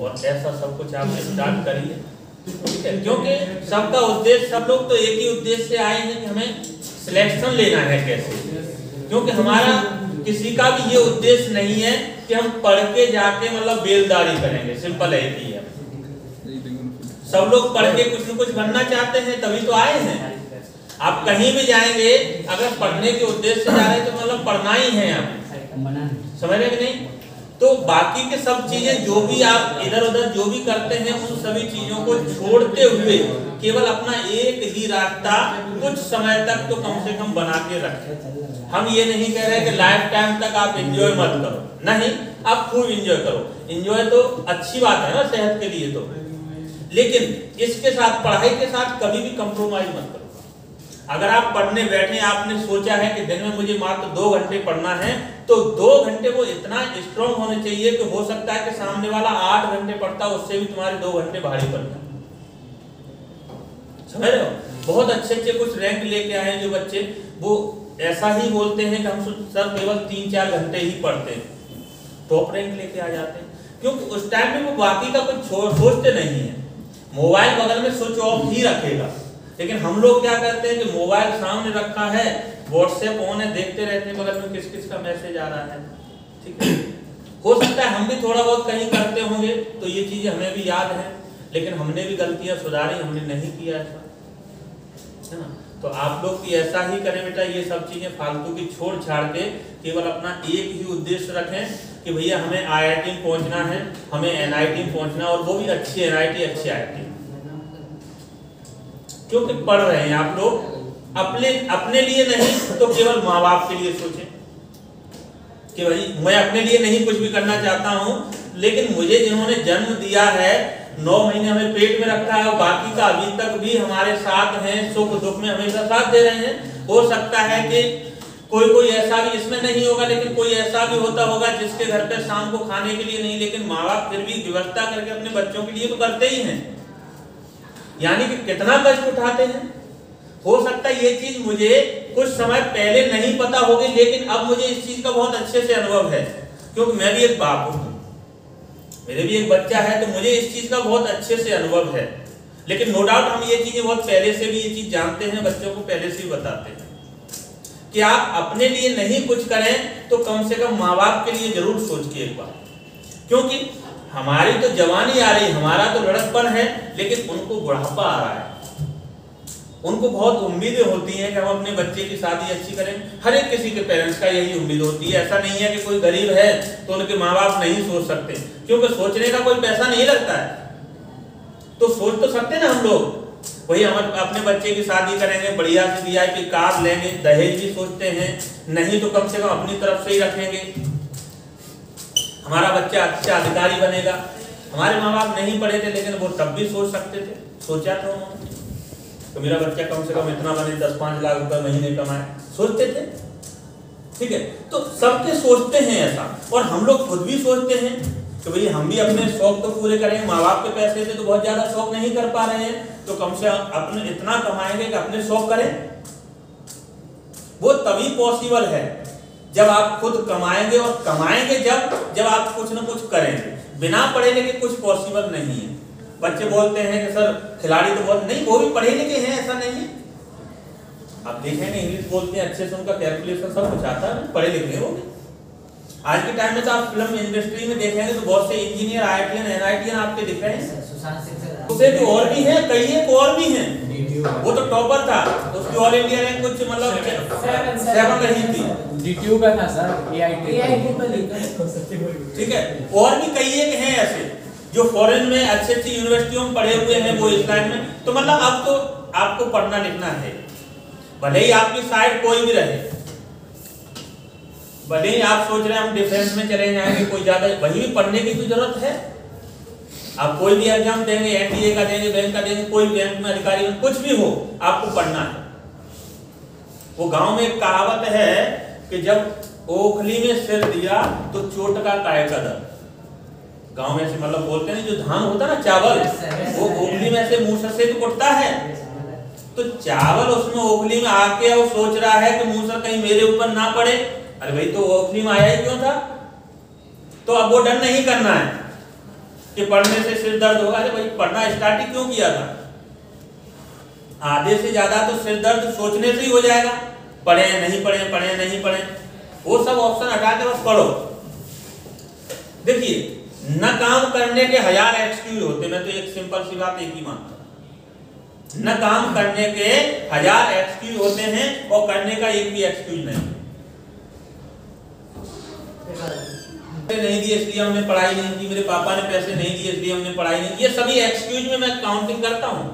और ऐसा सब कुछ आपने स्टार्ट करिए। क्योंकि सबका उद्देश्य, सब लोग तो एक ही उद्देश्य से आए हैं कि हमें सिलेक्शन लेना है कैसे। क्योंकि हमारा किसी का भी ये उद्देश्य नहीं है कि हम पढ़ के जाके मतलब बेलदारी करेंगे। सिंपल है ही है। सब लोग पढ़ के कुछ न कुछ बनना चाहते हैं, तभी तो आए हैं। आप कहीं भी जाएँगे, अगर पढ़ने के उद्देश्य से जा रहे हैं तो मतलब पढ़ना ही है आप समझ रहे कि नहीं? तो बाकी के सब चीज़ें जो भी आप इधर उधर जो भी करते हैं, उन सभी चीज़ों को छोड़ते हुए केवल अपना एक ही रास्ता कुछ समय तक तो कम से कम बना के रखें। हम ये नहीं कह रहे कि लाइफ टाइम तक आप एंजॉय मत करो। नहीं, आप खूब एंजॉय करो। एंजॉय तो अच्छी बात है ना सेहत के लिए तो। लेकिन इसके साथ, पढ़ाई के साथ कभी भी कंप्रोमाइज मत करो। अगर आप पढ़ने बैठे आपने सोचा है कि दिन में मुझे मात्र दो घंटे पढ़ना है तो दो घंटे वो इतना स्ट्रांग होने चाहिए कि हो सकता है कि सामने वाला आठ घंटे पढ़ता उससे भी तुम्हारे दो घंटे भारी पड़ जाए समझ रहे हो? बहुत अच्छे अच्छे कुछ रैंक लेके आए जो बच्चे। वो ऐसा ही बोलते हैं कि हम सर केवल तीन चार घंटे ही पढ़ते हैं। टॉप रैंक लेके आ जाते हैं। क्योंकि उस टाइम में वो बाकी का कुछ सोचते नहीं है। मोबाइल बगल में स्विच ऑफ़ ही रखेगा। लेकिन हम लोग क्या करते हैं कि मोबाइल सामने रखा है व्हाट्सएप ऑन है, देखते रहते हैं बगल में किस किस का मैसेज आ रहा है। ठीक है? हो सकता है हम भी थोड़ा बहुत कहीं करते होंगे तो ये चीज़ें हमें भी याद है, लेकिन हमने भी गलतियाँ सुधारी, हमने नहीं किया ऐसा। है ना? तो आप लोग भी ऐसा ही करें बेटा, ये सब चीज़ें फालतू की छोड़ छाड़ के केवल अपना एक ही उद्देश्य रखें कि भैया हमें में पहुँचना है, हमें में पहुँचना है, और वो भी अच्छी एनआईटी अच्छी आईआईटी क्योंकि पढ़ रहे हैं आप लोग, अपने अपने लिए नहीं तो केवल माँ बाप के लिए सोचें। कि भाई, मैं अपने लिए नहीं कुछ भी करना चाहता हूँ, लेकिन मुझे जिन्होंने जन्म दिया है, नौ महीने हमें पेट में रखा है, और बाकी का अभी तक भी हमारे साथ हैं, सुख दुख में हमेशा साथ दे रहे हैं, हो सकता है कि कोई कोई ऐसा भी इसमें नहीं होगा, लेकिन कोई ऐसा भी होता होगा जिसके घर पर शाम को खाने के लिए नहीं, लेकिन माँ बाप फिर भी व्यवस्था करके अपने बच्चों के लिए तो करते ही हैं। यानी कि कितना कष्ट उठाते हैं? हो सकता है ये चीज़ मुझे कुछ समय पहले नहीं पता होगी, लेकिन अब मुझे इस चीज़ का बहुत अच्छे से अनुभव है, क्योंकि मैं भी एक बाप हूँ। मेरे भी एक बच्चा है तो मुझे इस चीज़ का बहुत अच्छे से अनुभव है। लेकिन नो डाउट हम ये चीज़ें बहुत पहले से भी ये चीज़ जानते हैं, बच्चों को पहले से ही बताते हैं। कि आप अपने लिए नहीं कुछ करें तो कम से कम माँ बाप के लिए ज़रूर सोच के एक बार। क्योंकि हमारी तो जवानी आ रही, हमारा तो लड़कपन है, लेकिन उनको बुढ़ापा आ रहा है। उनको बहुत उम्मीदें होती हैं कि हम अपने बच्चे की शादी अच्छी करें। हर एक किसी के पेरेंट्स का यही उम्मीद होती है। ऐसा नहीं है कि कोई गरीब है तो उनके माँ बाप नहीं सोच सकते, क्योंकि सोचने का कोई पैसा नहीं लगता है। तो सोच तो सकते ना हम लोग? वही हम अपने बच्चे की शादी करेंगे, बढ़िया से वी कार लेंगे, दहेज भी सोचते हैं, नहीं तो कम से कम अपनी तरफ़ से ही रखेंगे। हमारा बच्चा अच्छा अधिकारी बनेगा। हमारे माँ बाप नहीं पढ़े थे, लेकिन वो तब भी सोच सकते थे। सोचा था उन्होंने। तो मेरा बच्चा कम से कम इतना बने दस पाँच लाख रुपए महीने कमाए। सोचते थे। ठीक है? तो सबके सोचते हैं ऐसा। और हम लोग खुद भी सोचते हैं कि भाई हम भी अपने शौक तो पूरे करें माँ बाप के पैसे से तो बहुत ज़्यादा शौक नहीं कर पा रहे हैं। तो कम से कम अपने, इतना कमाएँगे कि अपने शौक करें। वो तभी पॉसिबल है जब आप खुद कमाएँगे और कमाएँगे जब जब आप कुछ ना कुछ करेंगे। बिना पढ़े लिखे कुछ पॉसिबल नहीं है। बच्चे बोलते हैं कि सर खिलाड़ी तो बहुत नहीं वो भी पढ़े लिखे हैं ऐसा नहीं है। आप देखेंगे इंग्लिश बोलते हैं अच्छे से उनका कैलकुलेशन सब कुछ आता है पढ़े लिखे हो आज के टाइम में तो आप फ़िल्म इंडस्ट्री में देखेंगे तो बहुत से engineer I T N N I T N आपके दिख रहे हैं और भी हैं कई एक और भी हैं। वो तो टॉपर था तो उसकी ऑल इंडिया रैंक कुछ मतलब सेवन रही थी। डीटीयू का था सर एआईटी ठीक है और भी कई एक हैं ऐसे जो फॉरेन में अच्छी अच्छी यूनिवर्सिटियों में पढ़े हुए हैं वो इस लाइन में। तो मतलब अब तो आपको पढ़ना लिखना है। भले ही आपकी साइड कोई भी रहे। भले ही आप सोच रहे हैं हम डिफेंस में चले जाएँगे कोई ज़्यादा वही भी पढ़ने की तो ज़रूरत है? आप कोई भी एग्ज़ाम देंगे एनडीए का देंगे बैंक का देंगे कोई बैंक में अधिकारी में कुछ भी हो आपको पढ़ना है। वो गाँव में एक कहावत है कि जब ओखली में सिर दिया तो चोट का काय कदर गाँव में से मतलब बोलते हैं जो धान होता है ना चावल वो ओखली में से मुँह से तो उठता है। तो चावल उसमें ओखली में आके वो सोच रहा है कि मुँह से कहीं मेरे ऊपर ना पड़े। अरे भाई तो ओखली में आया ही क्यों था? तो अब वो डर नहीं करना है। कि पढ़ने से सिर दर्द होगा? अरे भाई, पढ़ना स्टार्ट ही क्यों किया था? आधे से ज़्यादा तो सिर दर्द सोचने से ही हो जाएगा। पढ़े, नहीं पढ़े पढ़े, नहीं पढ़े। वो सब ऑप्शन हटा के बस पढ़ो। देखिए, न काम करने के हज़ार एक्सक्यूज होते, मैं तो एक सिंपल सी बात एक ही मानता। न काम करने के हज़ार एक्सक्यूज होते हैं और करने का एक भी एक्सक्यूज नहीं। नहीं दिए इसलिए हमने पढ़ाई नहीं की मेरे पापा ने पैसे नहीं दिए इसलिए हमने पढ़ाई नहीं की। ये सभी एक्सक्यूज में मैं काउंटिंग करता हूँ।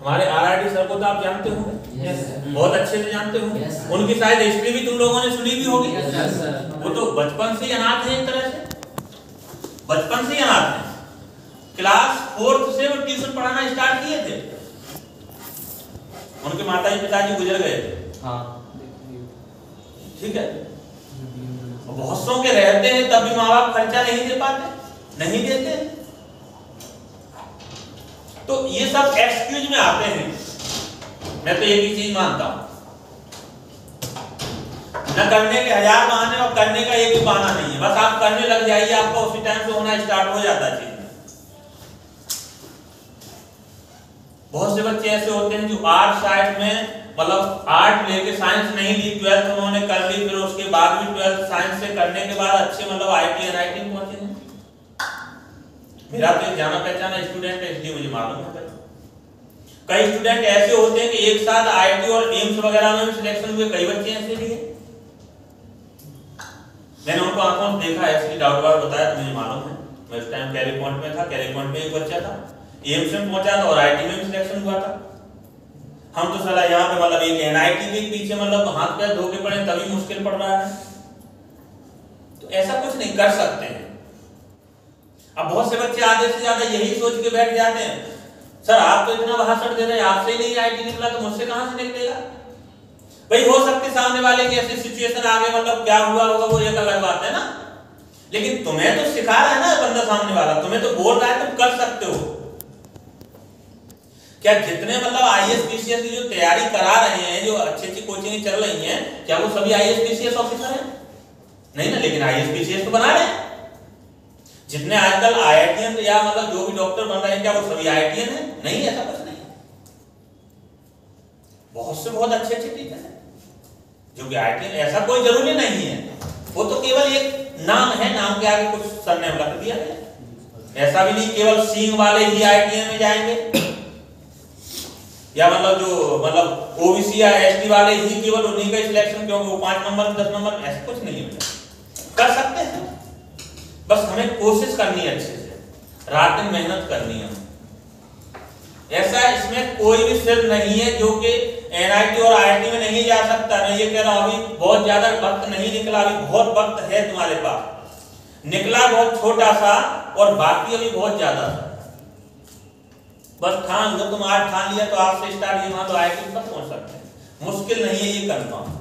हमारे आरआरडी सर को तो आप जानते होंगे। Yes, बहुत अच्छे से जानते होंगे। Yes, उनकी शायद हिस्ट्री भी तुम लोगों ने सुनी भी होगी। Yes, वो तो बचपन से अनाथ है एक तरह से। बचपन से अनाथ है। क्लास फोर्थ से वो ट्यूशन पढ़ाना स्टार्ट किए थे। उनके माता जी पिताजी गुजर गए थे। हाँ। ठीक है? बहुत सौ के रहते हैं, तब भी माँ बाप खर्चा नहीं दे पाते, नहीं देते। तो ये सब एक्सक्यूज में आते हैं। मैं तो एक ही चीज़ मानता हूँ। न करने के हज़ार बहाने और करने का एक भी बहाना नहीं है। बस आप करने लग जाइए, आपका उसी टाइम से होना स्टार्ट हो जाता है बहुत से बच्चे ऐसे होते हैं जो आर्ट साइड में मतलब आर्ट लेके साइंस नहीं ली ट्वेल्थ उन्होंने कर ली, फिर उसके बाद भी ट्वेल्थ साइंस से करने के बाद अच्छे मतलब आईटी एनआईटी पहुँचे हैं। मेरा तो जाना पहचाना स्टूडेंट है मुझे मालूम है कई स्टूडेंट ऐसे होते हैं कि एक साथ आईटी और एम्स वगैरह में सिलेक्शन हुए, कई बच्चे ऐसे भी हैं। मैंने उनको आँखों से देखा इसलिए डाउट वाउट बताया तो मुझे मालूम है। मैं उस टाइम कैली में था कैली में एक बच्चा था एम्स में पहुँचा था और आईटी में भी सिलेक्शन हुआ था। हम तो साला यहाँ पे मतलब एक एनआईटी के पीछे मतलब हाथ पैर धो के पड़े तभी मुश्किल पड़ रहा है। तो ऐसा कुछ नहीं कर सकते हैं। अब बहुत से बच्चे आधे से ज़्यादा यही सोच के बैठ जाते हैं, सर, आप तो इतना भाषण दे रहे हैं, आपसे ही नहीं आईटी निकला तो मुझसे कहाँ से निकलेगा? भाई, हो सकते सामने वाले की ऐसी सिचुएशन आगे मतलब क्या हुआ होगा, वो एक अलग बात है ना। लेकिन तुम्हें तो सिखा रहा है ना बंदा सामने वाला, तुम्हें तो बोल रहा है, तुम कर सकते हो। क्या जितने मतलब आईएएस पीसीएस की जो तैयारी करा रहे हैं, जो अच्छी अच्छी कोचिंग चल रही हैं, क्या वो सभी आईएएस पीसीएस ऑफिसर हैं? नहीं ना, लेकिन आईएएस पीसीएस तो बना रहे हैं। जितने आजकल आईआईटीएन या मतलब जो भी डॉक्टर बन रहे हैं, क्या वो सभी आईआईटीएन है? नहीं, ऐसा कुछ नहीं बहुत से बहुत अच्छे अच्छे टीचर हैं। जो कि आईआईटीएन ऐसा कोई ज़रूरी नहीं है। वो तो केवल एक नाम है, नाम के आगे कुछ सरनेम रख दिया गया। ऐसा भी नहीं केवल सिंह वाले ही आईआईटीएन में जाएँगे। या मतलब जो मतलब ओबीसी या एसटी वाले ही केवल उन्हीं का सिलेक्शन क्योंकि वो पाँच नंबर, दस नंबर, ऐसा कुछ नहीं है कर सकते हैं। बस हमें कोशिश करनी है अच्छे से। रात दिन मेहनत करनी है। ऐसा इसमें कोई भी सिर्फ़ नहीं है जो कि एनआईटी और आईआईटी में नहीं जा सकता। मैं ये कह रहा हूँ, अभी बहुत ज़्यादा वक्त नहीं निकला, अभी बहुत वक्त है तुम्हारे पास। निकला बहुत छोटा सा और बाकी अभी बहुत ज़्यादा। सा बस ठान लो तुम आज ठान लिया तो आज से स्टार्ट ये मान लो आईआईटी तक पहुँच सकते हैं। मुश्किल नहीं है ये कंफर्म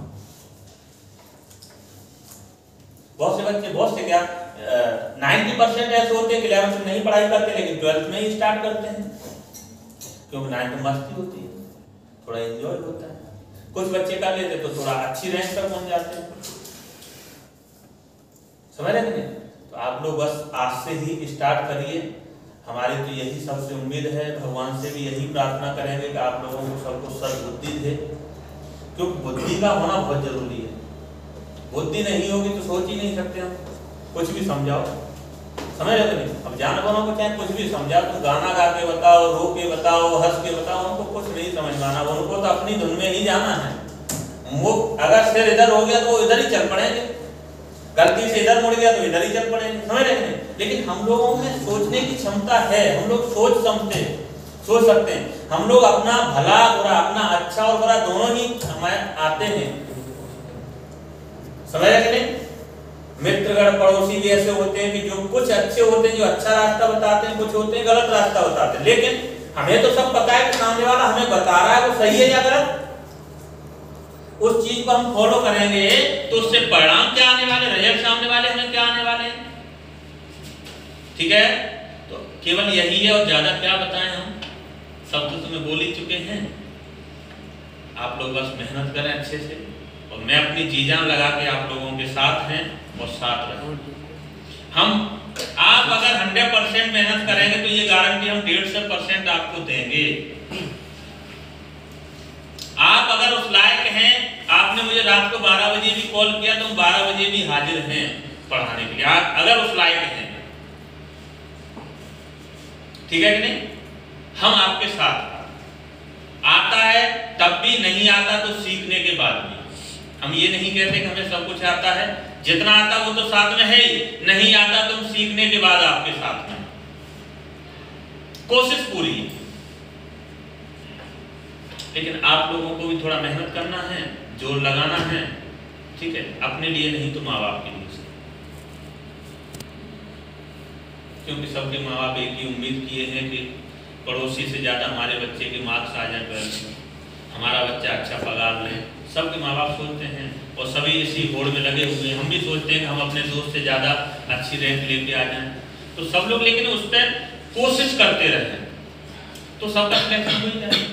बहुत से बच्चे, बहुत से क्या नाइन्टी परसेंट ऐसे होते हैं कि इलेवन से नहीं पढ़ाई करते, लेकिन ट्वेल्थ में ही स्टार्ट करते हैं। क्योंकि नाइन्थ में मस्ती होती है, थोड़ा एंजॉय होता है। कुछ बच्चे कर लेते तो थोड़ा अच्छी रैंक तक पहुँच जाते हैं। समझ रहे नहीं? तो आप लोग बस आज से ही स्टार्ट करिए। हमारी तो यही सबसे उम्मीद है, भगवान से भी यही प्रार्थना करेंगे कि आप लोगों को सबको सदबुद्धि दे। क्योंकि बुद्धि का होना बहुत ज़रूरी है। बुद्धि नहीं होगी तो सोच ही नहीं सकते हम। कुछ भी समझाओ। समझ रहे नहीं? अब जानवरों को चाहे कुछ भी समझाओ तुम गाना गा के बताओ, रो के बताओ, हंस के बताओ, उनको कुछ नहीं समझ आना। उनको तो अपनी धुन में ही जाना है। वो अगर सिर इधर हो गया तो वो इधर ही चल पड़ेंगे। गलती से इधर मुड़ गया तो इधर ही चल पड़ेंगे। समझ रहे नहीं? लेकिन हम लोगों में सोचने की क्षमता है। हम लोग सोच समझते, सोच सकते हैं। हम लोग अपना भला बुरा, अपना अच्छा और बुरा दोनों ही हमारे आते हैं। समझ रहे मित्रगण पड़ोसी भी ऐसे होते हैं कि जो कुछ अच्छे होते हैं, जो अच्छा रास्ता बताते हैं, कुछ होते हैं, गलत रास्ता बताते हैं। लेकिन हमें तो सब पता है कि सामने वाला हमें बता रहा है वो सही है या गलत। उस चीज़ को हम फॉलो करेंगे तो उससे परिणाम क्या आने वाले रिज़ल्ट सामने वाले हमें क्या आने वाले हैं? ठीक है? तो केवल यही है और ज़्यादा क्या बताएँ हम? सब तो तुम्हें बोल ही चुके हैं। आप लोग बस मेहनत करें अच्छे से और मैं अपनी जी जान लगा के आप लोगों के साथ हैं और साथ रहें। हम आप अगर हंड्रेड परसेंट मेहनत करेंगे तो ये गारंटी हम डेढ़ सौ परसेंट आपको देंगे। आप अगर उस लायक हैं, आपने मुझे रात को 12 बजे भी कॉल किया तो हम 12 बजे भी हाजिर हैं पढ़ाने के लिए। अगर उस लायक हैं ठीक है कि नहीं? हम आपके साथ। आता है, तब भी नहीं आता तो सीखने के बाद भी। हम ये नहीं कहते कि हमें सब कुछ आता है। जितना आता वो तो साथ में है ही। नहीं आता तो हम सीखने के बाद आपके साथ में कोशिश पूरी। लेकिन आप लोगों को भी थोड़ा मेहनत करना है, ज़ोर लगाना है। ठीक है? अपने लिए नहीं तो माँ बाप के लिए। क्योंकि सबके माँ बाप एक ही उम्मीद किए हैं कि पड़ोसी से ज़्यादा हमारे बच्चे के मार्क्स आ जाए ट्वेल्थ में। हमारा बच्चा अच्छा पगार ले। सबके माँ बाप सोचते हैं और सभी इसी होड़ में लगे हुए हैं। हम भी सोचते हैं कि हम अपने दोस्त से ज़्यादा अच्छी रैंक लेके आ जाएँ। तो सब लोग लेकिन उस पर कोशिश करते रहे। तो सबका सिलेक्शन हो ही? जाए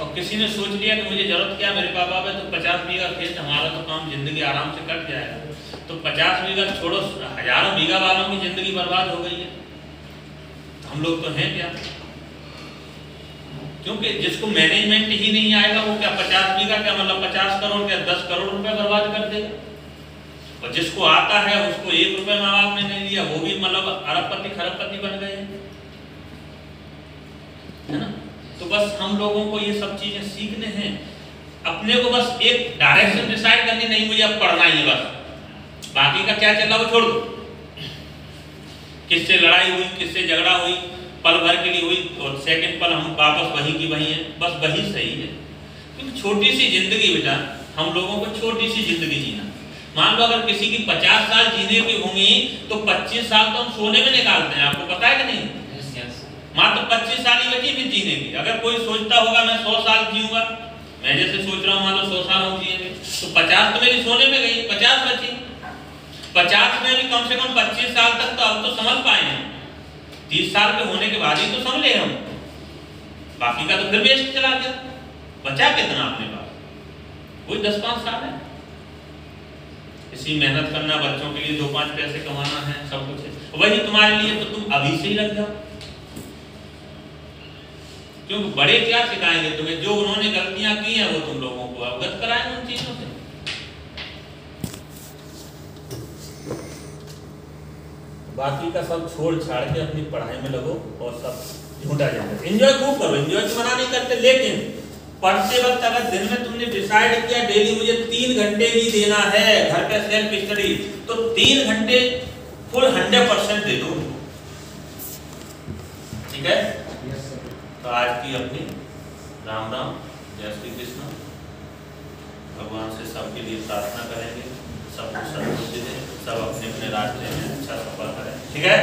और किसी ने सोच लिया कि मुझे ज़रूरत क्या, मेरे पापा पे तो पचास बीघा खेत, हमारा तो काम ज़िंदगी आराम से कट जाएगा। तो पचास बीघा छोड़ो, हज़ारों बीघा वालों की ज़िंदगी बर्बाद हो गई है। हम लोग तो हैं क्या? क्योंकि जिसको मैनेजमेंट ही नहीं आएगा, वो क्या पचास बीघा क्या मतलब पचास करोड़ क्या दस करोड़ रुपए बर्बाद कर देगा? और जिसको आता है, उसको एक रुपए माँ बाप ने नहीं दिया, वो भी मतलब अरबपति, खरबपति बन गए है। ना? तो बस हम लोगों को ये सब चीज़ें सीखने हैं। अपने को बस एक डायरेक्शन डिसाइड करनी नहीं, मुझे अब पढ़ना है बस। बाकी का क्या चल रहा वो छोड़ दो। किससे लड़ाई हुई किससे झगड़ा हुई पल भर के लिए हुई और सेकंड पल हम वापस वही की वही है बस वही सही है। क्योंकि छोटी सी ज़िंदगी बेटा हम लोगों को छोटी सी ज़िंदगी जीना मान लो अगर किसी की पचास साल जीने की होंगी तो पच्चीस साल तो हम सोने में निकालते हैं आपको पता है कि नहीं? मात्र तो पच्चीस साल ही बची फिर जीने की अगर कोई सोचता होगा मैं सौ साल जीऊँगा मैं जैसे सोच रहा हूँ मान लो सौ साल हम जिएँगे तो पचास तो मेरी सोने में गई पचास बची। पचास में भी कम से कम पच्चीस साल तक तो अब तो समझ पाए हैं। तीस साल के होने के बाद ही तो समझे हम। बाकी का तो फिर वेस्ट चला गया। बचा कितना अपने पास? वही दस पाँच साल है। इसी मेहनत करना, बच्चों के लिए दो पाँच पैसे कमाना है, सब कुछ है। वही तुम्हारे लिए तो तुम अभी से ही लग जाओ। क्योंकि बड़े क्या सिखाएँगे तुम्हें? जो उन्होंने गलतियाँ की हैं, वो तुम लोगों को अवगत कराएँगे उन चीज़ों से बाकी का सब छोड़ छाड़ के अपनी पढ़ाई में लगो और सब झूठा जाएगा एंजॉय खूब करो एंजॉय तो मना नहीं करते लेकिन पढ़ते वक्त अगर दिन में तुमने डिसाइड किया डेली मुझे तीन घंटे ही देना है घर का सेल्फ स्टडी तो तीन घंटे फुल हंड्रेड परसेंट दे दो। ठीक है? Yes, तो आज की अपनी राम राम जय श्री कृष्ण। भगवान से सबके लिए प्रार्थना करेंगे। सब सब सब अपने अपने रास्ते में अच्छा सफ़र करें। ठीक है?